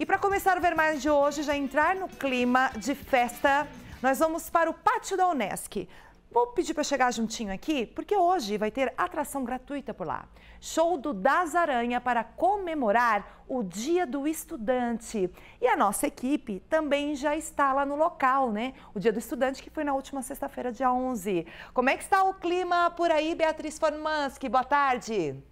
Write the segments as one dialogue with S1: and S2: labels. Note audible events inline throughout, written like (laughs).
S1: E para começar o Ver Mais de hoje, já entrar no clima de festa, nós vamos para o pátio da Unesc. Vou pedir para chegar juntinho aqui, porque hoje vai ter atração gratuita por lá. Show do Das Aranha para comemorar o Dia do Estudante. E a nossa equipe também já está lá no local, né? O Dia do Estudante que foi na última sexta-feira, dia 11. Como é que está o clima por aí, Beatriz Formanski? Boa tarde.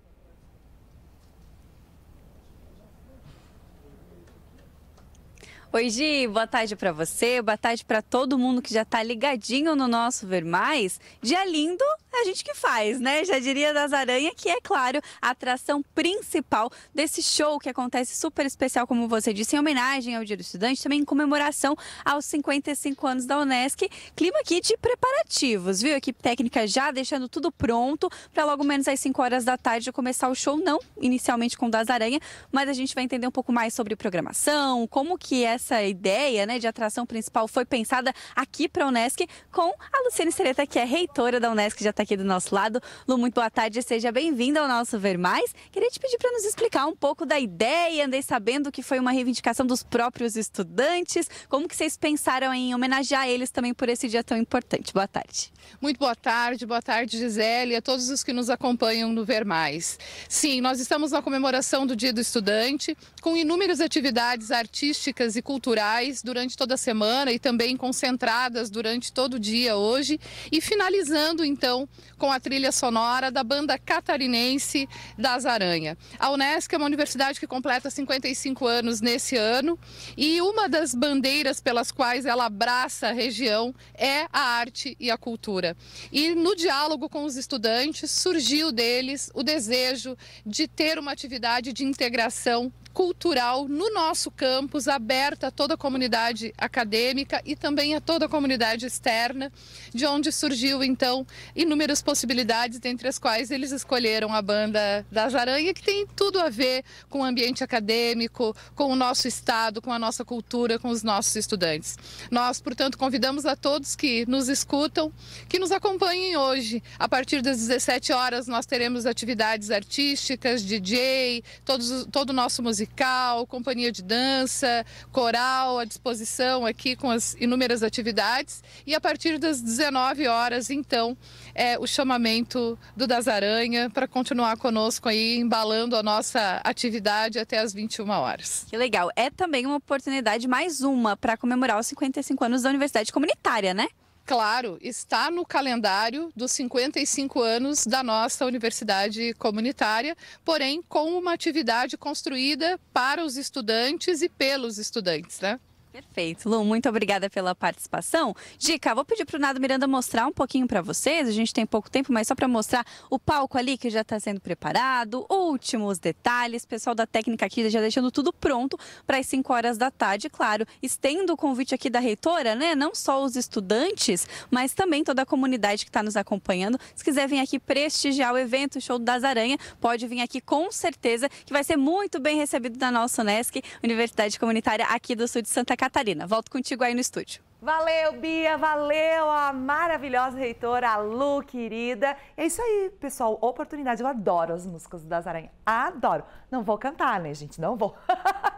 S2: Oi, Gi, boa tarde para você, boa tarde para todo mundo que já está ligadinho no nosso Ver Mais. Dia lindo é a gente que faz, né? Já diria das aranhas, que é claro, a atração principal desse show que acontece super especial, como você disse, em homenagem ao Dia do Estudante, também em comemoração aos 55 anos da Unesc. Clima aqui de preparativos, viu? Equipe técnica já deixando tudo pronto para logo menos às 5 horas da tarde começar o show, não inicialmente com o das aranha, mas a gente vai entender um pouco mais sobre programação, como que essa ideia né, de atração principal foi pensada aqui para a Unesc com a Luciane Sereta, que é reitora da Unesc, já está aqui do nosso lado. Lu, muito boa tarde, seja bem-vinda ao nosso Ver Mais. Queria te pedir para nos explicar um pouco da ideia, andei sabendo que foi uma reivindicação dos próprios estudantes. Como que vocês pensaram em homenagear eles também por esse dia tão importante? Boa tarde.
S3: Muito boa tarde, boa tarde, Gisele, a todos os que nos acompanham no Ver Mais. Sim, nós estamos na comemoração do Dia do Estudante, com inúmeras atividades artísticas e culturais durante toda a semana e também concentradas durante todo o dia hoje. E finalizando então com a trilha sonora da banda catarinense das Aranha. A Unesco é uma universidade que completa 55 anos nesse ano e uma das bandeiras pelas quais ela abraça a região é a arte e a cultura. E no diálogo com os estudantes surgiu deles o desejo de ter uma atividade de integração cultural no nosso campus, aberta a toda a comunidade acadêmica e também a toda a comunidade externa, de onde surgiu então inúmeras possibilidades, dentre as quais eles escolheram a banda das Aranha, que tem tudo a ver com o ambiente acadêmico, com o nosso estado, com a nossa cultura, com os nossos estudantes. Nós, portanto, convidamos a todos que nos escutam, que nos acompanhem hoje. A partir das 17 horas nós teremos atividades artísticas, DJ, todos, todo o nosso musical musical, companhia de dança, coral à disposição aqui com as inúmeras atividades. E a partir das 19 horas, então, é o chamamento do Das Aranha para continuar conosco aí, embalando a nossa atividade até as 21 horas.
S2: Que legal. É também uma oportunidade, mais uma, para comemorar os 55 anos da Universidade Comunitária, né?
S3: Claro, está no calendário dos 55 anos da nossa universidade comunitária, porém com uma atividade construída para os estudantes e pelos estudantes, né?
S2: Perfeito. Lu, muito obrigada pela participação. Dica, vou pedir para o Nado Miranda mostrar um pouquinho para vocês. A gente tem pouco tempo, mas só para mostrar o palco ali que já está sendo preparado, últimos detalhes. Pessoal da técnica aqui já deixando tudo pronto para as 5 horas da tarde. Claro, estendo o convite aqui da reitora, né? Não só os estudantes, mas também toda a comunidade que está nos acompanhando. Se quiser vir aqui prestigiar o evento, o show das Aranha, pode vir aqui com certeza, que vai ser muito bem recebido da nossa Unesc, Universidade Comunitária aqui do sul de Santa Catarina. Catarina. Volto contigo aí no estúdio.
S1: Valeu, Bia, valeu a maravilhosa reitora, a Lu, querida. É isso aí, pessoal, oportunidade. Eu adoro as músicas das Aranha, adoro. Não vou cantar, né, gente? Não vou. (laughs)